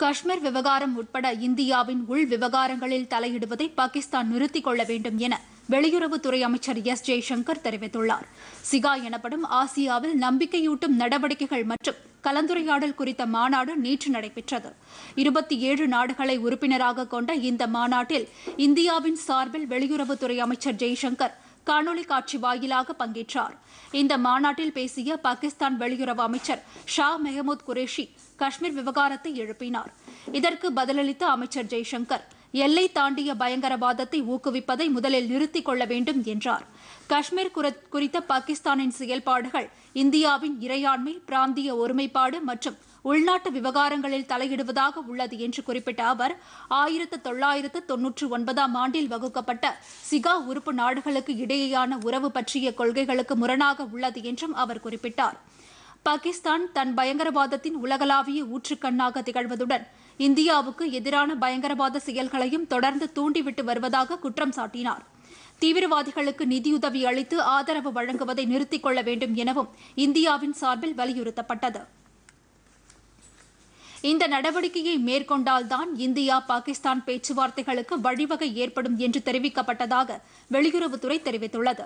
காஷ்மீர் விவகாரம் உட்பட இந்தியாவின் உள் விவகாரங்களில் தலையிடுவதை பாகிஸ்தான் நிறுத்திக் கொள்ள வேண்டும் என வெளியுறவுத்துறை அமைச்சர் எஸ் ஜெய்சங்கர் தெரிவித்துள்ளார். சிகா எனப்படும் ஆசியாவில் நம்பிக்கையூட்டும் நடவடிக்கைகள் மற்றும் கலந்துரையாடல் குறித்த மாநாடு நேற்று நடைபெற்றது. இருபத்தி ஏழு நாடுகளை உறுப்பினராக கொண்ட இந்த மாநாட்டில் இந்தியாவின் சார்பில் வெளியுறவுத்துறை அமைச்சர் ஜெய்சங்கர் காணொலி காட்சி வாயிலாக பங்கேற்றார். இந்த மாநாட்டில் பேசிய பாகிஸ்தான் வெளியுறவு அமைச்சர் ஷா மெஹமூத் குரேஷி காஷ்மீர் விவகாரத்தை எழுப்பினார். இதற்கு பதிலளித்த அமைச்சர் ஜெய்சங்கர் எல்லை தாண்டிய பயங்கரவாதத்தை ஊக்குவிப்பதை முதலில் நிறுத்திக் கொள்ள வேண்டும் என்றார். காஷ்மீர் குறித்த பாகிஸ்தானின் செயல்பாடுகள் இந்தியாவின் இறையாண்மை பிராந்திய ஒருமைப்பாடு மற்றும் உள்நாட்டு விவகாரங்களில் தலையிடுவதாக உள்ளது என்று குறிப்பிட்ட அவர் ஆயிரத்து தொள்ளாயிரத்து தொன்னூற்று ஒன்பதாம் ஆண்டில் வகுக்கப்பட்ட சிகா உறுப்பு நாடுகளுக்கு இடையேயான உறவு பற்றிய கொள்கைகளுக்கு முரணாக உள்ளது என்றும் அவர் குறிப்பிட்டார். பாகிஸ்தான் தன் பயங்கரவாதத்தின் உலகளாவிய ஊற்றுக்கண்ணாக திகழ்வதுடன் இந்தியாவுக்கு எதிரான பயங்கரவாத செயல்களையும் தொடர்ந்து தூண்டிவிட்டு வருவதாக குற்றம் சாட்டினார். தீவிரவாதிகளுக்கு நிதியுதவி அளித்து ஆதரவு வழங்குவதை நிறுத்திக் கொள்ள வேண்டும் எனவும் இந்தியாவின் சார்பில் வலியுறுத்தப்பட்டது. இந்த நடவடிக்கையை மேற்கொண்டால்தான் இந்தியா பாகிஸ்தான் பேச்சுவார்த்தைகளுக்கு வழிவகை ஏற்படும் என்று தெரிவிக்கப்பட்டதாக வெளியுறவுத்துறை தெரிவித்துள்ளது.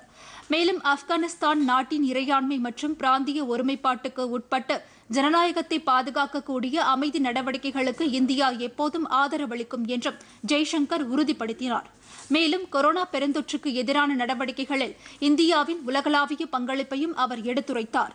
மேலும் ஆப்கானிஸ்தான் நாட்டின் இறையாண்மை மற்றும் பிராந்திய ஒருமைப்பாட்டுக்கு உட்பட்டு ஜனநாயகத்தை பாதுகாக்கக்கூடிய அமைதி நடவடிக்கைகளுக்கு இந்தியா எப்போதும் ஆதரவளிக்கும் என்றும் ஜெய்சங்கர் உறுதிப்படுத்தினார். மேலும் கொரோனா பெருந்தொற்றுக்கு எதிரான நடவடிக்கைகளில் இந்தியாவின் உலகளாவிய பங்களிப்பையும் அவர் எடுத்துரைத்தார்.